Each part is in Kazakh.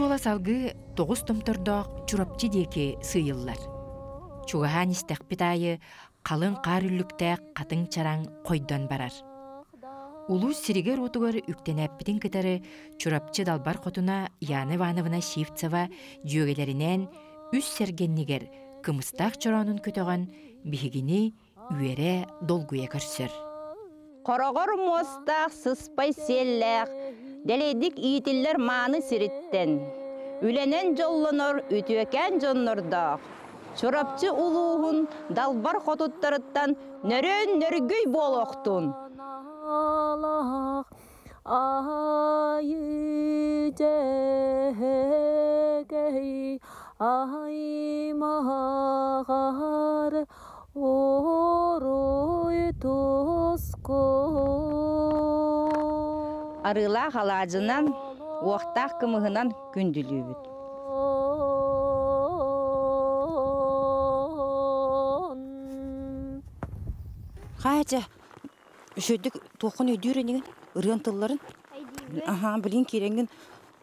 Суола салгы тоғыз томтордоқ чурапчы сыйыллар. Чугахан истәқпит айы қалың қар үлліктәк қатын чараң қойдан барар. Улу сиригер отугар үктенәппитин кытары чурапчы далбар қотуна Яны Ивановна Шивцева жүйөгелерінен үс сергеннигер кымыстақ чоронун көтөгөн бихигини үйере долгуя көрсөр. Корогор мостақ сыспай селләқ, Деледик ийтиллер маны сириттен. Үленен жоллонор, үтүөкен жоннордақ. Чурапчы улуғын далбар хотуттарыттан нөрөн нөргөй болохтун. Айы жегей, ай мағар, орой тоско. Арыла халажынан, уақтақ кымығынан күнділүүбіт. Қайча, үшөдік тоқын өдүйренеген ырын тылларын. Аха, білін керенген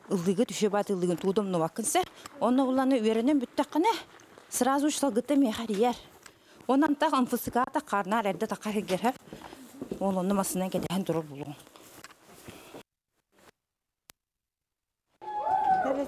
ылдыгы түші бат ылдыгын тудым нуакынса, оны уланы үйеренен бүттаққаны сразу шалгытты мехар ер. Онан тақ анфысыға та қарнар әрді тақар егер Ол оны масынан кетен тұрыр бұлуң.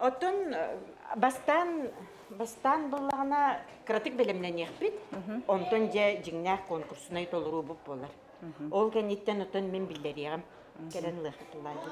Отон э, бастан бастан буллагана кратик белемнен яхпит. Онтон же жиңнах конкурсуна толуру буп болар. Ол кенеттен отон мен билдеригам. Келен лыхтылайды.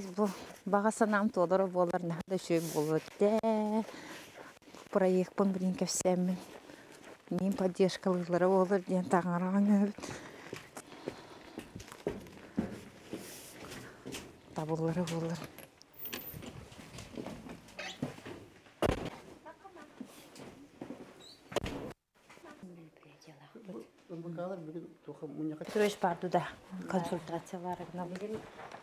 Вай, бұл баға санам тодоры болар, нағда шөй болу дә. Проект пон бірін кәпсәмін. Мен поддержкалылары olur, ден тағараған өбіт. Табылары болар. Түрөш барды да консультациялары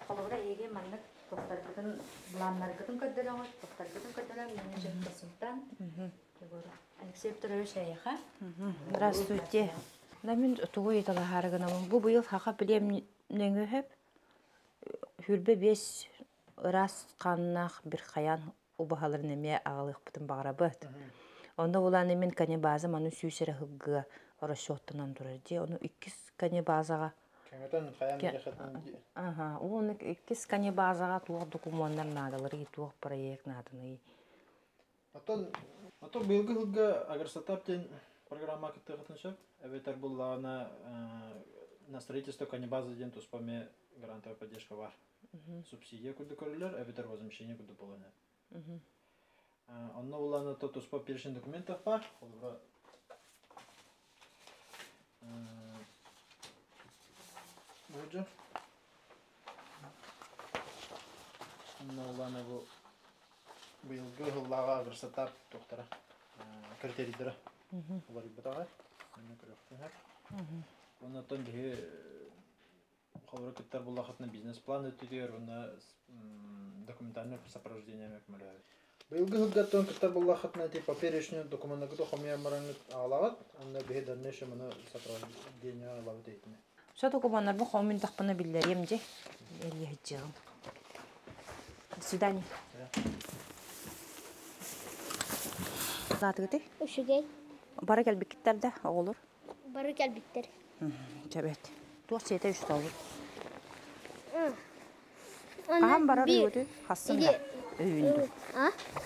Холора еге маннык тохтаргытын буланнаргытын көддөлөңөт, тохтаргытын көддөлөң менеджер консультант. Алексей Петрович Аяха. Здравствуйте. Да мен тугу етала харыгынамын. Бу быйыл хака билем нөңөһөп. Хүрбе бес раз каннах бир хаян убахалар неме бутын багарабыт. Онда улан мен кане база ману сүйсере хыгга турар ди. Оны иккис кане базага Кәңәтән хаян дәхәтен Ага, оны иккис кане базага туак документтар надалар, и туак проект наданы. Атон ато билги хылга агар сатаптен программа кытыгытынча әбетер буллана на строительство канибазы ден туспаме грантовая поддержка бар. Субсидия куды көрүлөр, әбетер возмещение куды боланы. Онно буллана то туспа перешин документов бар. Олга Онно буллана бу биылғы жыллаға агрсатап тоқтара критерийлері олар бутаға мен көрөктүнөр онотон бии холора кыттар булахатна бизнес план өтүдер документальное сопровождение биылғы хомия мараңыт алагат онда бии дальнейше мына сопровождение Şöyle kubanlar bak 10 min takbını biller yemce. Eliye hıcığım. Südani. Zaten gitti. Uşu gel. Bara gel bitter de olur. Bara gel bitter. Evet. Tuğ seyte üstü olur. Aham bara rüyüdü. Hassın da. Öğündü.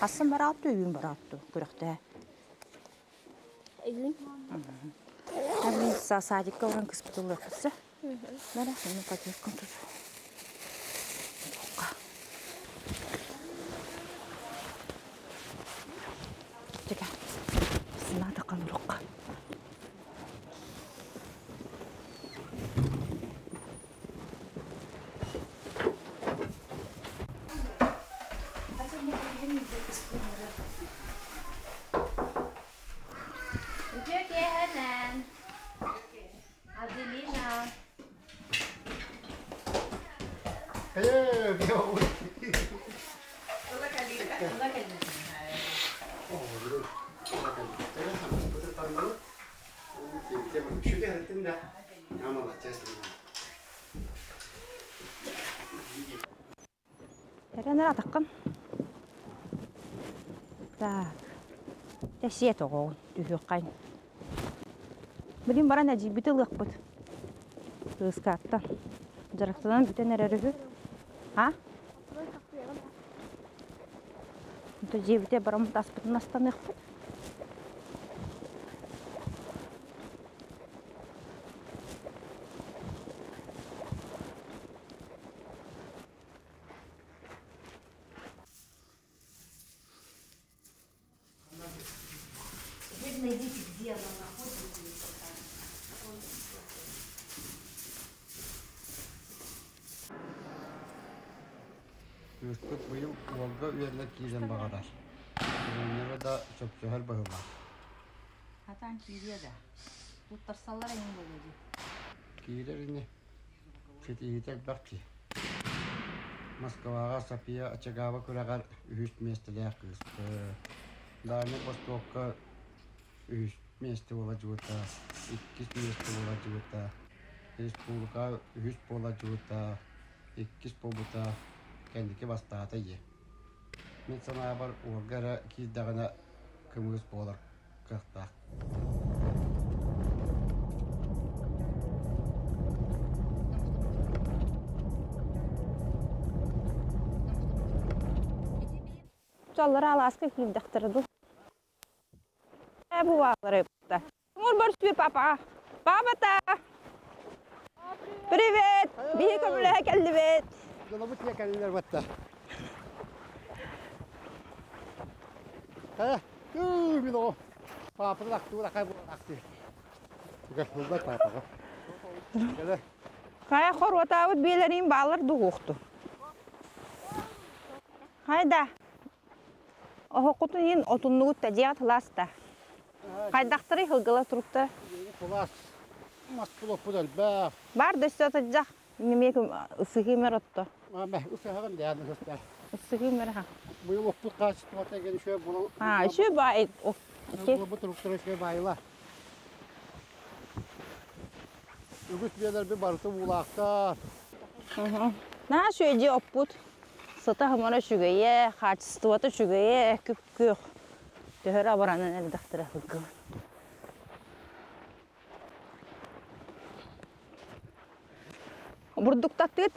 Hassın bara attı, öğün bara attı. Kırıktı. Öğün. Hı hı. Әбін са садикка оран мен Түйіқ қайын. Білім баран әжі біті лықпыт. Ыскаттан. Жарықтынан бүтен әрәрігі. А? Бұты жебіте барамын таспытын ұқпыт. Юстук быйыл Волга үйерлер кийлен бағарар. Үйерлері да чөпчөһөр быһылар. Атан кирие да. Туттарсалар ең болуды. Кийлер ине. Четиитер бақчы. Москваға София Очагава күрәгәр үһүс местеләк кыспы. Дальний Востокка үһүс месте бола месте бола жута. Республика бола побута. Кендики бастаата е. Мен санаа бар оргара киздагана кымыс болар кыхта. Жаллары аласка киімдақтырды. Әбу алары бұқта. Құңыр бір сүбе папа. Папата! Привет! Бие көмілі келді бет. Қайда? Оғы құтын ең отынлығыт та жият ласта. Қайдақтыры хылгыла тұрыпты. Кулас. Мас булып будал ба. Бар дөсті отыджақ. Немекім дән хөстә. Ысығы мер ха. Бу юл опты качты тота ген шө бу. Ha, bay. Şöyle oput. Sata hamara küp abaranın daktıra. Burduk tatlı et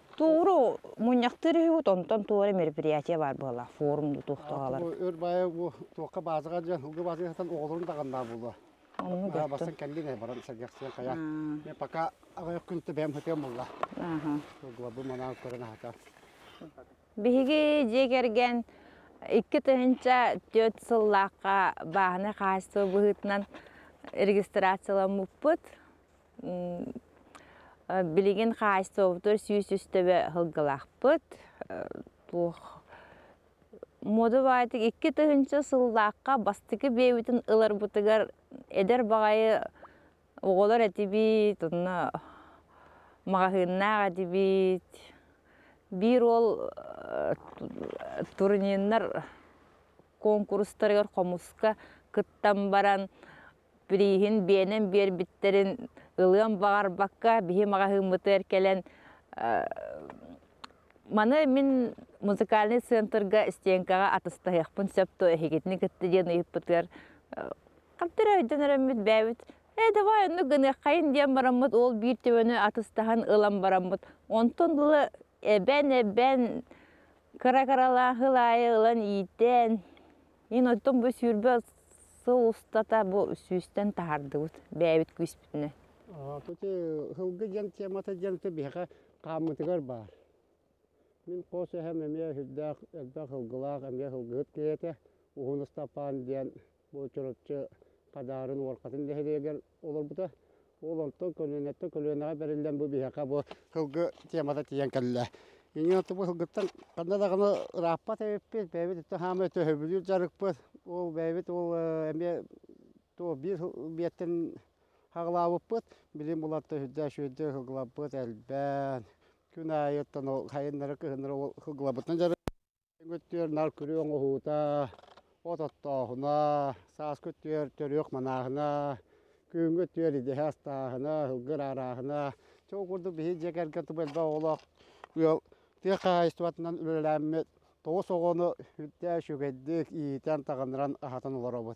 Туғыру мұняқтыры хүйіт, онтан туғыры мероприятие бар бұла, форумды туқтағалар. Өр бая бу тоққа базыга жан, угы базыга хатан оғларын даганда. Onu Ага, gördüm. басын кәлген баран сәргәксен кая. Мен пока агай күнтә бәм хәтем булла. aha. Глабы мана көрәнә хата. Биһиги жегерген икки тыһынча төт сыллааққа бааны хаасты быһытынан регистрацияламыппыт. Э, Билигин хаасты овтор сүүс үстөбө хылгылаахпыт. Э, моду баатык икки тыһынча сыллааққа бастыгы бэйбитин ылар бутыгар эдер багайы оголор этибит, онна магаһыыннаах этибит. Бир ол э, ту- турнирнар конкурстарыгар комуска кыттан баран бириһин биэнен биэрбиттерин ылыан багарбакка биһи магаһыыммытыр келен э, маны мин музыкальный центрга стенкага атыстаяхпын сөптө эхигитни кытты диэн ыйыппытыр картыра өйдөнөрөммүт бэбит Э, давай, ну, гыны кайын диэн бараммыт, ол бир төбөнү атыстахан ылан бараммыт. Онтон дылы эбен, эбен, кыра-кырала хылайы ылан ийтен. Ин оттон бу сыл устата бу. Тоте хылгы ген темата ген те биха камытыгар бар. Мин косы һәм эме хиддак элбә хылгылак эме хылгыт кете. Уһунустапан ден бу чоротчы кадарын варкатын дехедегер олар бута. Ол онтон көнөнөттө көлөнөгө берилген бу биха бу хылгы темата тиен келле. Ини оту бу хылгыттан канда да гына раппа тебеппет, бебит те хаме те хөбүлү жарыкпыт. Ол бебит ол эме то бир беттен хаглабыппыт, билим булатты хүддә шүйдә хыглабыт әлбән. Күн айыттан ол хайыннары кыһыннары ол жары. Көттөр нар күрү оңо хута. Ототтоһуна, саас көттөр төрөк манахына. Күн көттөр иде хастахына, хылгыр арахына. Чоғурду бихи жегерге тубелда олақ. Уял тек хайстуатынан үлеләммет. Тоғыз оғыны хүддә шүгәддік иетен тағаныран ахатын олар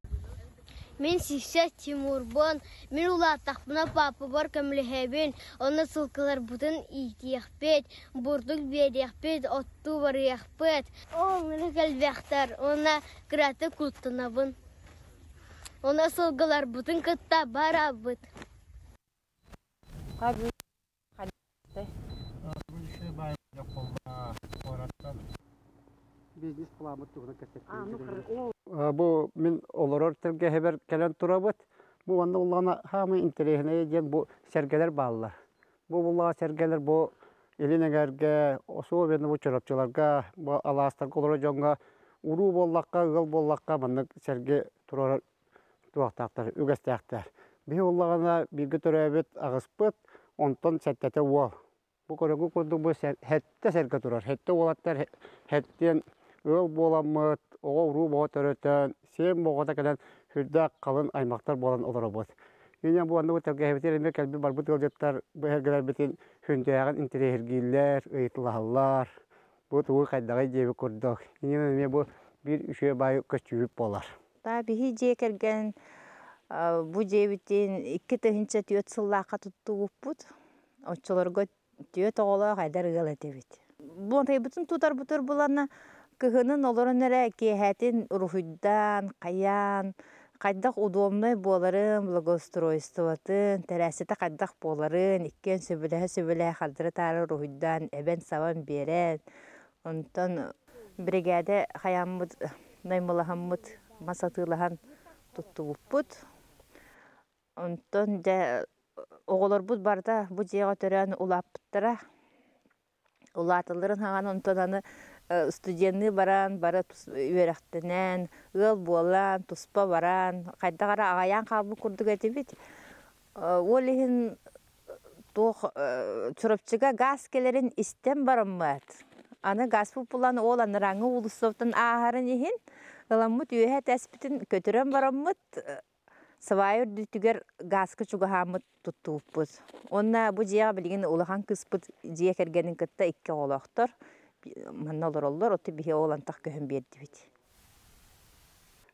Мен сиксе Тимурбон, мен улаттақпына папы бар көмліхебен, оны сылкылар бұтын ийтияқпет, бурдук берияқпет, отту барияқпет. Ол мені кәлбәқтар, оны кіраты күлттінабын. Оны сылкылар бұтын кытта барабыт. Бизнес кыламыт тугына кеттек. Бу мен олорор телге хебер келен турабыт. Бу ванда уллана хамы интересне ден бу сергелер баллар. Бу булла сергелер бу элинегерге, особенно бу чорапчыларга, бу аластар колора жонга уру боллакка, ыл боллакка мындык серге турар туактактар, үгестактар. Би уллагана бирге төрөбөт агыспыт, онтон сәттәте уол. Бу көрөгү курду бу серге турар. Хетте олаттар хеттен ыл боламыт, ого уру боо төрөтөн, сем боғота келен хүрдә қалын аймақтар болан олоробот. Менен бу анда өтөргө хебетер эме келби барбыт ылжаттар бу хергелер битин хүндәгән интерергиллер, ыйтлалар. Бу тугы кайдагы жеби курдук. Менен эме бу бир үшө бай көчүп болар. Та биһи жекерген бу жебитин икки тыһынча төт сыллаакка туттугуппут. Оччолорго төт оголо хайдар ыгал этебит. Бу тайбытын тутар бутар булана кыһынын олорон эре киэхэтин рухуйдан, каян, кайдах удобный боларын, благоустройствотын, тәрәсете кайдах боларын, иккен сөбіләһе сөбіләһе хардыры тары рухуйдан, эбен сабан берен. Онтон бригаде хаяммыт, наймылахаммыт, масатылахан туттубуппут. Онтон дә оголорбут барда бу жега төрөн улаппыттара. Улатылырын хаган онтон аны студентны баран, бара үйерәхтенен, ыл болан, туспа баран, кайдагара агаян кабы курдук этибит. Ол ихин тух чурапчыга газ келерин истен бараммат. Аны газ пупулан ол аныраңы улусовтан ахарын ихин, ыламмыт үйе тәспитин көтөрөн бараммыт, Савайыр дүтүгер газкы чугахамыт туттууппут. Онна бу жия билген улахан кыспыт жия кергенин кытта икки олохтор. Манна олор олор, оты бихе олантах көһөн берди бит.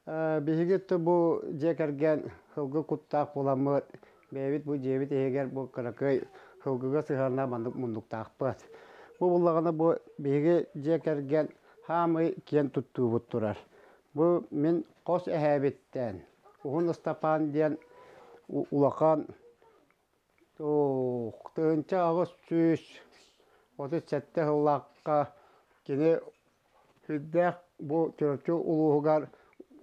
Бихигетті бу жекерген хылгы куттақ боламыт. Бәбит бу жебит егер бу кыракай хылгыга сыгарна мандык мундуктаакпат. Бу буллагана бу биги жекерген хамы кен туттуубут турар. Бу мен кос эһәбиттен. Ухун Стапан диен улахан тыынча агыс сүз отыз сәтте хыллаққа кені хүддәк бу төрчү улуугар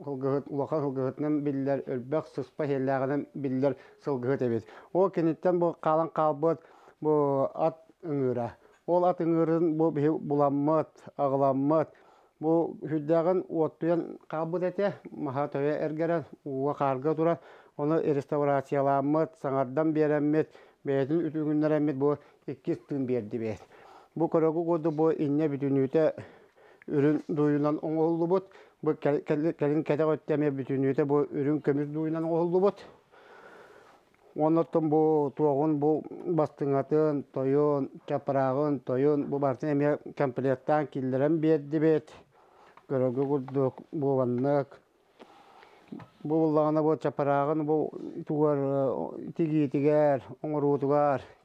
хылгыһыт улахан хылгыһытынан биллер өлбәк сыспа хелләгенен биллер сылгыһыт эбит. О кенеттен бу калан калбыт бу ат ыңыра. Ол ат ыңырын бу буламмат, агыламмат. Бу хүддәген оттуян калбыт эте, маха төйе эргерен, уга карга тура, оны реставрацияламмат, саңардан береммет, бәйтін үтүгүннәреммет бу иккис тын берди корогу году бу инне бүтүнүтэ үрүн дуюнан оңоллубут, бу кэлин кэтэ өттеме бүтүнүтэ бу үрүн көмүр дуюнан оңоллубут. Оннотон бу туогун бу бастыңатын, тойон, чапырагын, тойон, бу бартын эме комплекттан киллерен берди бет.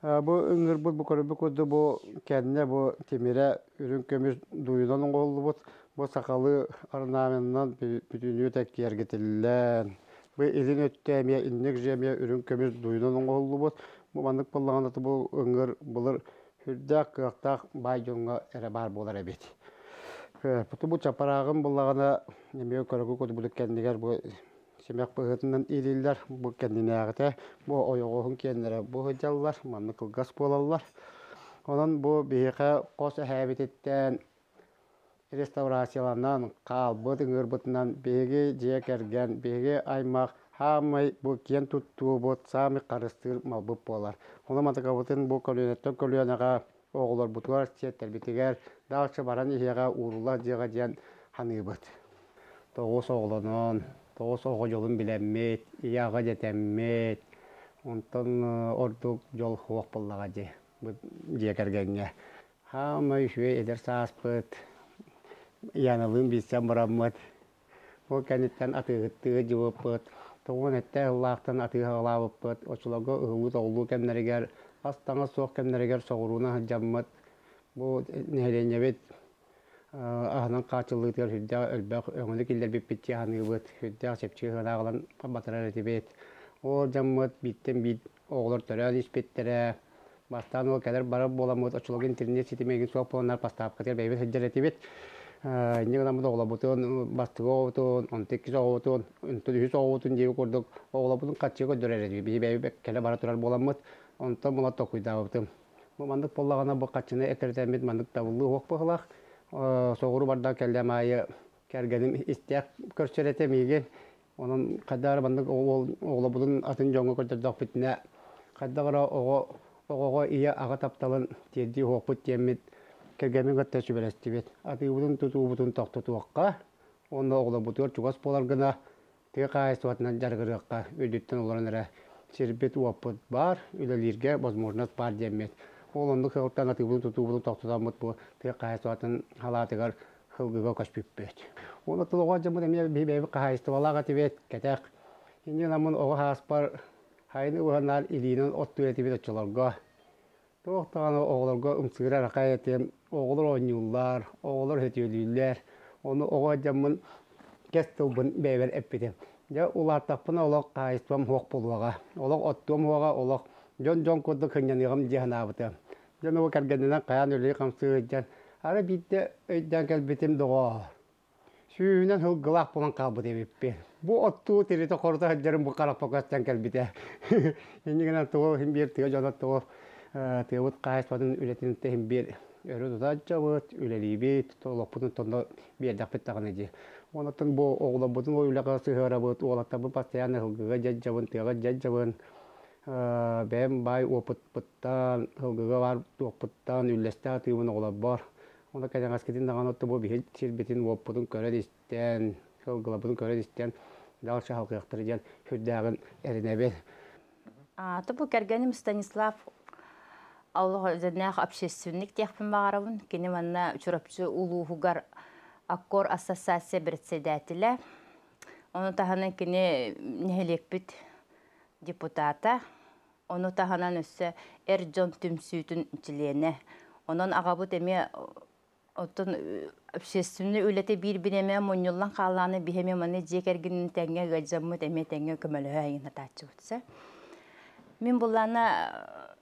Бу ыңыр бу бу көрөбү курду бу кенне бу темире үрүн көмүс дуйдан оңолду бу. Бу сакалы орнаменттан бүтүнү теккергетилен. Бу илин өттө ме иннек жеме үрүн көмүс дуйдан оңолду бу. Бу маннык боллаган бу ыңыр булыр хүрдәк кыактак бай жоңга эре бар болар эбит. Буту бу чапарагын буллагана неме көрөгү көдү булык кендигер бу семек быгытынан илиллер бу кендинягыта бу ойогоһун кеннере бу хыжаллар манны кылгас болаллар. Онан бу бихе кос хэбитеттен реставрацияланан калбыт ыңырбытынан беге же керген беге аймак хамай бу кен туттуу бут сами карыстыр малбып болар. Онан матакабытын бу көлөнөттөн көлөнага оғылар бұтуар сеттер бітігер дағшы баран ихеға урула жеға жан ханыбыт. Тоғыз оғылынан, тоғыз оғы жолын білеммет, ияға жетеммет, онтон ордук жол хуақ боллаға же, жекергенге. Хама үшуе едер сааспыт, янылын бисен бұраммыт. Ол кәнеттен атығыттығы жуыппыт, тоғын әтті ұллақтан атығы алабыппыт, очылығы ұғылы тоғылу кәмнерігер, астаңа соқ кемнерегер соғыруна жаммат бу нехеленебет ахынан качылыгытыр хүддә өлбәк өңөлө киллер бип битти ханыбыт хүддә сепчи ханагылан батырар этибет о жаммат биттен бит оглор төрән испеттере бастан ол кәдер барып боламыт очулуг интернет ситемеги соқ боланар пастап катер бәйбет хәҗҗәр этибет Инне гана бу оглабутун бастыгы оғутун, он теккиз оғутун, үнтү үс оғутун жеби көрдүк. Оглабутун качыгы дөрәре би бәйбе келе бара турар боламыт. Онта мула токуйдабытым. Бу мандык боллагана бу качыны экертемит мандык табылы хок бахлах. Согуру барда келдем айы кергеним истек көрсөрете миген. Онун кадар мандык оглабутун атын жоңго көрдөрдөк битне. Кадагара ого ого ия ага тапталын тедди хокпут темит кергенин гатта сүбелестибет. Аты бутун тутубутун токтотуакка. Онда оглабутур чугас болар гына. Теге кайсуатынан жаргырыкка өйдөттен оларын эре сербет бар, үлелерге возможность бар демет. Ол онды хылтан атыбылы тутубылы тоқтатамыт бұл, тыға қайсуатын халатыгар хылгыға көшпіппет. Оны тұлыға жымыд әме бейбейбі қайысты балаға тибет, кәтәк. Енді намын оға хаспар, хайны ұғанар илинен отту етібет отчыларға. Тоқтағаны оғыларға ұмсығыра рақай етем, оғылар ойнюлар, оғылар өтеулілер. Оны оға жымын кәстілбін бейбер әппетем. Я улаттаппына олақ қайыстуам хоқ болуаға. Олақ оттуам хоға олақ жон-жон көрді көнянығым жиһанабыты. Жон ол кәргенінен қаян өлі қамсы өйден. Ары битті өйден кәлбетім доға. Сүйінен хыл гылақ болан қалбы дебеппе. Бу отту тереті қорыта хәджерім бұ қарақ покастан кәлбете. Енді генен туғы химбер тыға жона туғы тығыт қайыстуадың үлетінті химбер өрі дуда жабыт, үлелибит, толоппутун тонно биэрдәкпит тагын эди. Онотун бу оглобутун ойлага сыгырабыт, олаттабы постоянно хылгыга жаджабын, тыга жаджабын. Бәм бай опытпыттан, хылгыга бар опыттан, үлләстә тыймын оглап бар. Онда бихил сирбитин опытын көрә дистен, хылгылабытын көрә дистен, далша халкыяктыр диян хүрдәгын эринебет. Аты бу кергеним Станислав Аллах зэннэх общественник техпин бағарабын. Кені Аккор ассоциация председателя. Оны кені депутата. Оны таханан өссө Эрджон Түмсүйтін чилене. Онон ағабыт эме отын общественный үлете бир биреме моньоллан қаланы бихеме маны жекергин тәңге гажаммыт эме тәңге көмөлө айына тачы утса. Мен булана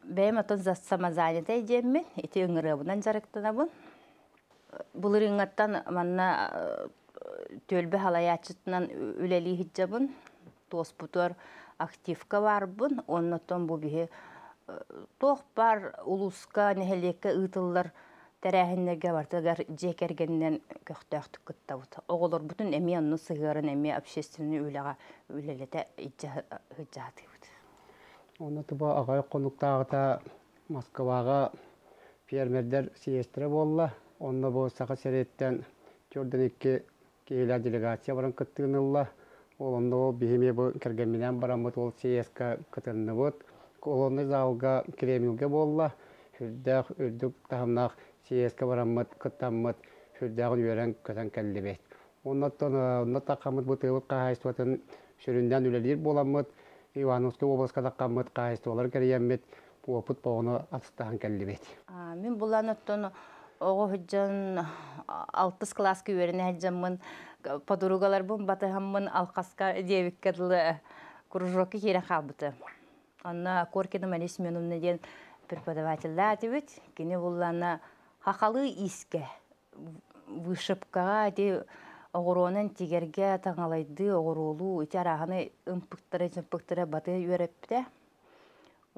бәйм отон самазанета идеммен, ити ыңырыбынан жарыктанабын. Ыңаттан манна төлбі хиджабын, тоспутор активка барбын, оннотон бу бихе тоқ бар улуска нехелекке ытыллар тәрәһиннерге бартыгар жекергеннен көқтөқтүк кыттабыт. Оголор бутун эми онну сыгырын эми общественный үлага үлелете хыджатыбыт. Оны туба ағай қонуқтағыта Москваға фермердер сиестірі болла. Онны бұл сақа сереттен көрден екі кейлер делегация баран кыттығынылла. Ол онны ол бейме бұл кіргенменен барамыт ол сиеска кытырны бұд. Колонны залға кремилге болла. Хүрдәқ үрдік тағымнақ сиеска барамыт кыттамыт хүрдәғын үйерен көтен кәллебет. Оннаттан онны тақамыт бұтығылық қағайыстуатын сүрінден үлелер боламыт. Ивановский областка тақамыт қағайыстуалар кәріеммет. Опыт боғыны атыстаған кәллебет. Мен бұлан оттон оғы хүджан алтыс класска үйеріне әджаммын подругалар бұн батыхаммын алқасқа девиккадылы кружокки хере қалбыты. Анна Коркина Мария Семеновна ден преподавательда атыбыт. Кені бұллана хақалы иске вышыпкаға де оғыронын тигерге таңалайды оғыролу, ымпықтыры, жымпықтыры баты үйерепті.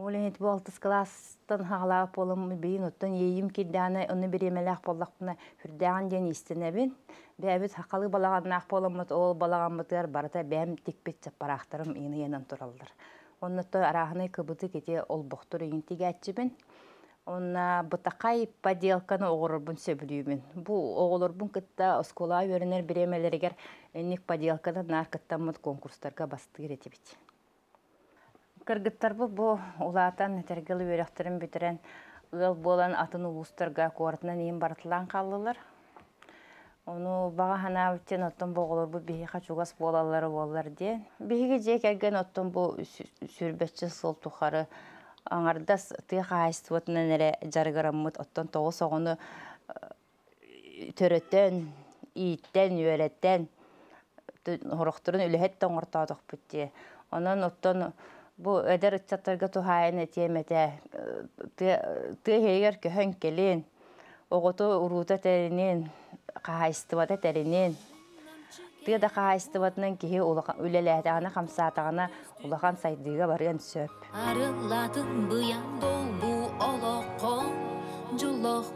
Олен эти алтыс класстан хағалап болым бейін оттан ейім кирданы оны беремелек боллақпына хүрдәған ден истенебін. Бәбіт хақалы балағаннақ болымыт, ол балаған бұтыр барыта бәм текпет чаппарақтырым ені енін тұралдар. Оннытты арағыны кыбыты кете ол бұқтыр үйін тегәтчібін. Онна бытақай поделканы оғырырбын сөбілүймін. Бұ оғылырбын кытта оскола өрінер беремелерігер энник поделканы нар кыттамыт конкурстарға басты ретебет. Кыргыттарбы бу улаатан тергел өрөктөрүн бүтүрен ыл болан атын улустарга куартынан ийин бартылан калдылар. Ону бага хана үттен оттон боголор бу бихи хачугас болалары боллар де. Бихиге же келген оттон бу сүрбетчи сыл тухары аңардас тыга хайствотунан эре жаргараммыт оттон тогу согону төрөттөн, ииттен, үөреттен хорохторун үлэхет тоңортоодох бутте. Онон оттон бу эдер чаттарга тухайын этиемете ты хейгер көһөн келин огото урута теринин кахайстыбата теринин ты да кахайстыбатынан кихи үлелээтагана хамсаатагана улахан сайдыга барыан сөп Арылатын бұян бол бұ олоққо жолоқ